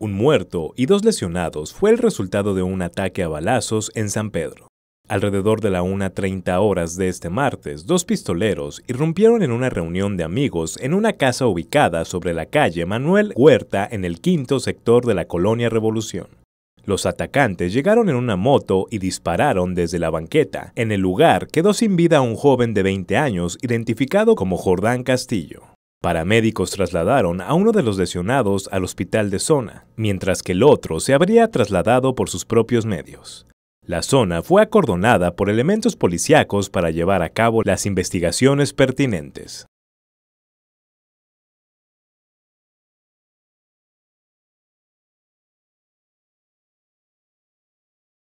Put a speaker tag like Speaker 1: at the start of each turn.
Speaker 1: Un muerto y dos lesionados fue el resultado de un ataque a balazos en San Pedro. Alrededor de la 1.30 horas de este martes, dos pistoleros irrumpieron en una reunión de amigos en una casa ubicada sobre la calle Manuel Huerta en el quinto sector de la colonia Revolución. Los atacantes llegaron en una moto y dispararon desde la banqueta. En el lugar quedó sin vida un joven de 20 años identificado como Jordán Castillo. Paramédicos trasladaron a uno de los lesionados al hospital de zona, mientras que el otro se habría trasladado por sus propios medios. La zona fue acordonada por elementos policíacos para llevar a cabo las investigaciones pertinentes.